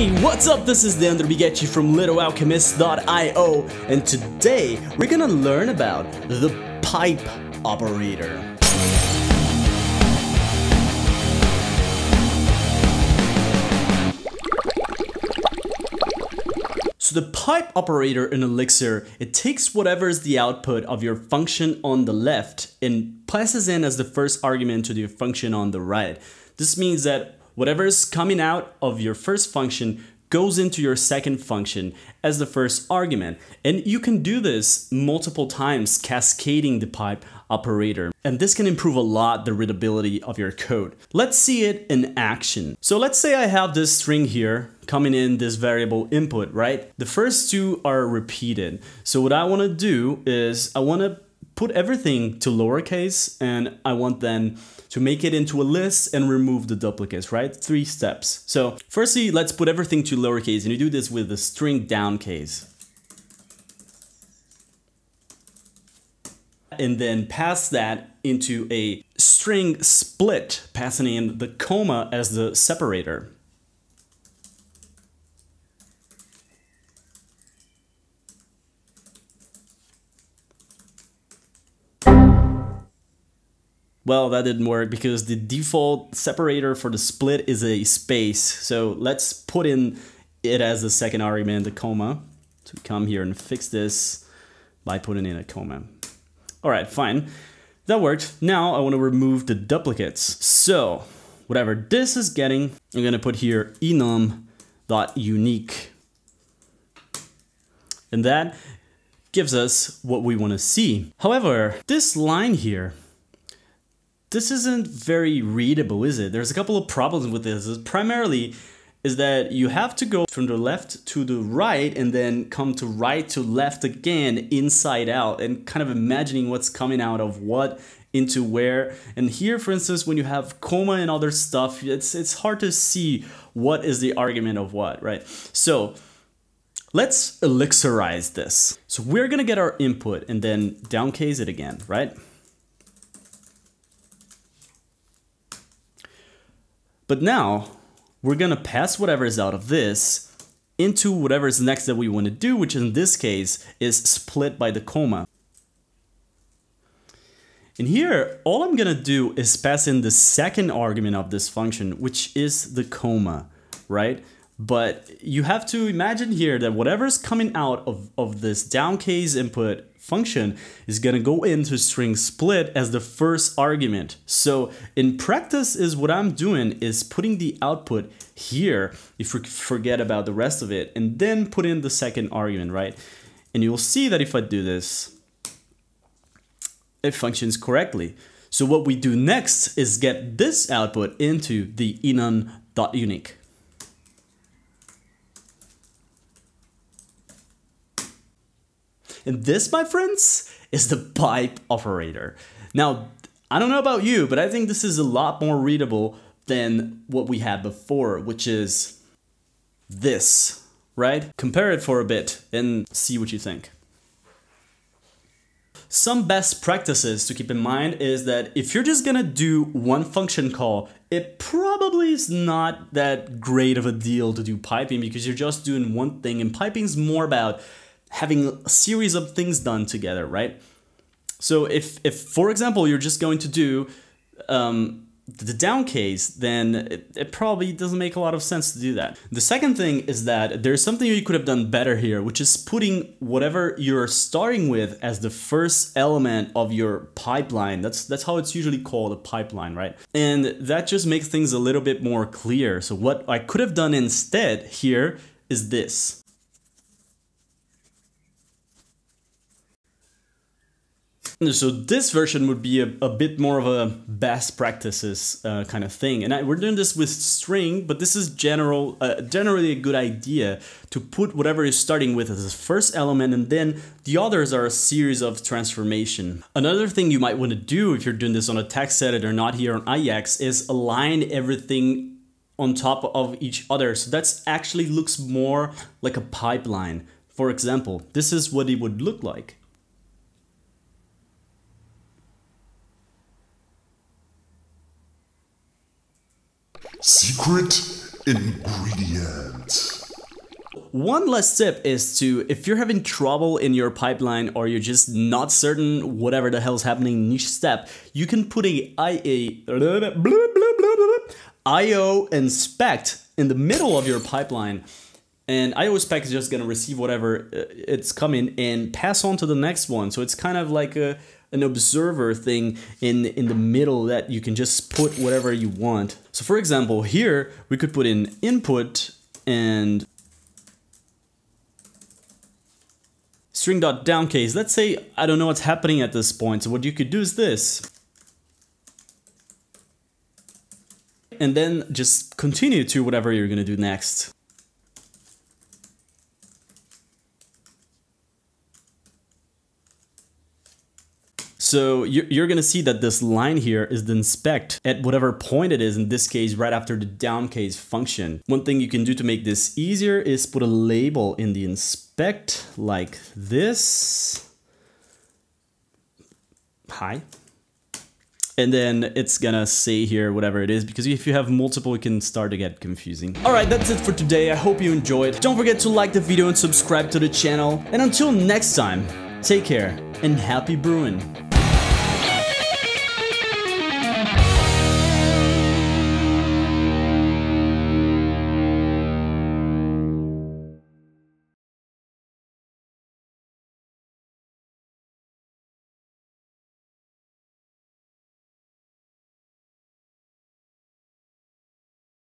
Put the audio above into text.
Hey, what's up? This is Leandro Bighetti from LittleAlchemist.io and today we're gonna learn about the pipe operator. So the pipe operator in Elixir, it takes whatever is the output of your function on the left and passes in as the first argument to the function on the right. This means that whatever is coming out of your first function goes into your second function as the first argument. And you can do this multiple times, cascading the pipe operator. And this can improve a lot the readability of your code. Let's see it in action. So let's say I have this string here coming in this variable input, right? The first two are repeated. So what I wanna do is I wanna put everything to lowercase and I want then to make it into a list and remove the duplicates, right? Three steps. So firstly, let's put everything to lowercase and you do this with the string down case. And then pass that into a string split, passing in the comma as the separator. Well, that didn't work because the default separator for the split is a space. So let's put in it as the second argument, the comma. So come here and fix this by putting in a comma. All right, fine. That worked. Now I want to remove the duplicates. So whatever this is getting, I'm going to put here enum.unique. And that gives us what we want to see. However, this line here this isn't very readable, is it? There's a couple of problems with this. Primarily is that you have to go from the left to the right and then come to right to left again inside out and kind of imagining what's coming out of what into where and here for instance when you have comma and other stuff it's it's hard to see what is the argument of what right so let's elixirize this so we're gonna get our input and then downcase it again right But now we're gonna pass whatever is out of this into whatever is next that we want to do, which in this case is split by the comma. And here, all I'm gonna do is pass in the second argument of this function, which is the comma, right? But you have to imagine here that whatever's coming out of, of this downcase input function is going to go into string split as the first argument. So in practice is what I'm doing is putting the output here, if we forget about the rest of it, and then put in the second argument, right? And you'll see that if I do this, it functions correctly. So what we do next is get this output into the enum.unique. And this, my friends, is the pipe operator. Now, I don't know about you, but I think this is a lot more readable than what we had before, which is this, right? Compare it for a bit and see what you think. Some best practices to keep in mind is that if you're just gonna do one function call, it probably is not that great of a deal to do piping because you're just doing one thing and piping is more about having a series of things done together, right? So if, if for example, you're just going to do um, the down case, then it, it, probably doesn't make a lot of sense to do that. The second thing is that there's something you could have done better here, which is putting whatever you're starting with as the first element of your pipeline. That's, that's how it's usually called, a pipeline, right? And that just makes things a little bit more clear. So what I could have done instead here is this. So this version would be a, a bit more of a best practices uh, kind of thing. And I, we're doing this with string, but this is general, uh, generally a good idea to put whatever you're starting with as the first element and then the others are a series of transformation. Another thing you might want to do if you're doing this on a text editor, not here on IEx, is align everything on top of each other. So that's actually looks more like a pipeline. For example, this is what it would look like. Secret ingredient. one last tip is to, if you're having trouble in your pipeline or you're just not certain whatever the hell's happening in each step, you can put a IO inspect in the middle of your pipeline and IO spec is just gonna receive whatever uh, it's coming and pass on to the next one. So it's kind of like a an observer thing in in the middle that you can just put whatever you want. So for example, here we could put in input and string dot string.downcase. Let's say I don't know what's happening at this point. So what you could do is this. And then just continue to whatever you're gonna do next. So you're going to see that this line here is the inspect at whatever point it is, in this case, right after the down case function. One thing you can do to make this easier is put a label in the inspect like this. Hi. And then it's gonna say here whatever it is because if you have multiple it can start to get confusing. Alright, that's it for today. I hope you enjoyed. Don't forget to like the video and subscribe to the channel. And until next time, take care and happy brewing.